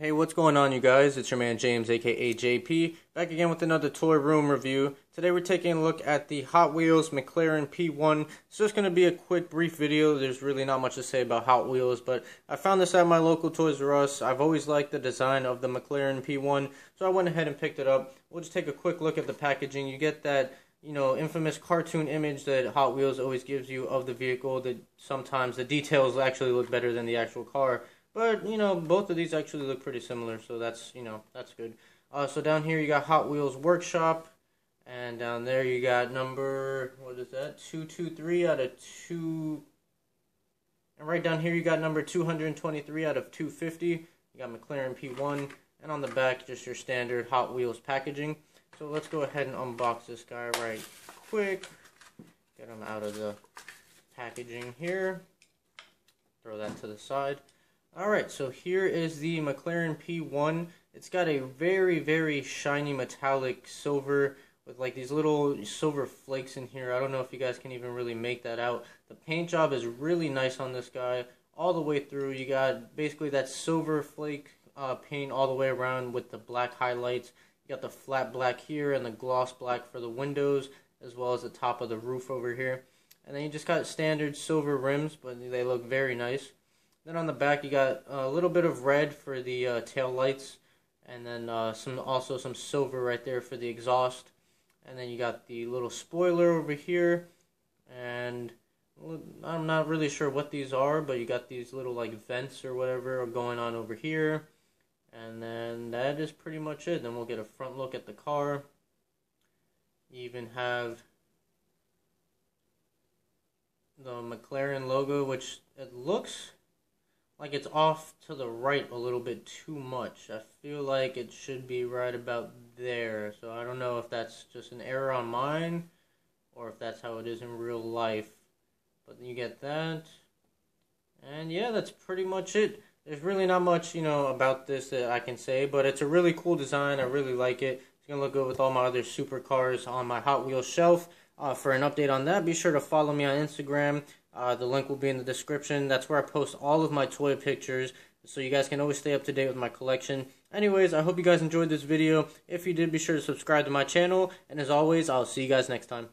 Hey, what's going on, you guys? It's your man James, aka JP, back again with another toy room review. Today we're taking a look at the Hot Wheels McLaren P1. It's just going to be a quick, brief video. There's really not much to say about Hot Wheels, but I found this at my local Toys R Us. I've always liked the design of the McLaren P1, so I went ahead and picked it up. We'll just take a quick look at the packaging. You get that you know, infamous cartoon image that Hot Wheels always gives you of the vehicle that sometimes the details actually look better than the actual car. But, you know, both of these actually look pretty similar, so that's, you know, that's good. Uh, so down here you got Hot Wheels Workshop, and down there you got number, what is that, 223 out of 2... And right down here you got number 223 out of 250. You got McLaren P1, and on the back just your standard Hot Wheels packaging. So let's go ahead and unbox this guy right quick. Get him out of the packaging here. Throw that to the side. Alright, so here is the McLaren P1. It's got a very, very shiny metallic silver with like these little silver flakes in here. I don't know if you guys can even really make that out. The paint job is really nice on this guy all the way through. You got basically that silver flake uh, paint all the way around with the black highlights. You got the flat black here and the gloss black for the windows as well as the top of the roof over here. And then you just got standard silver rims, but they look very nice. Then on the back you got a little bit of red for the uh, tail lights, and then uh, some also some silver right there for the exhaust. And then you got the little spoiler over here, and I'm not really sure what these are, but you got these little like vents or whatever going on over here. And then that is pretty much it. Then we'll get a front look at the car. You even have the McLaren logo, which it looks like it's off to the right a little bit too much. I feel like it should be right about there. So I don't know if that's just an error on mine or if that's how it is in real life. But you get that. And yeah, that's pretty much it. There's really not much, you know, about this that I can say, but it's a really cool design. I really like it. It's going to look good with all my other supercars on my Hot Wheels shelf. Uh, for an update on that, be sure to follow me on Instagram uh, the link will be in the description. That's where I post all of my toy pictures, so you guys can always stay up to date with my collection. Anyways, I hope you guys enjoyed this video. If you did, be sure to subscribe to my channel. And as always, I'll see you guys next time.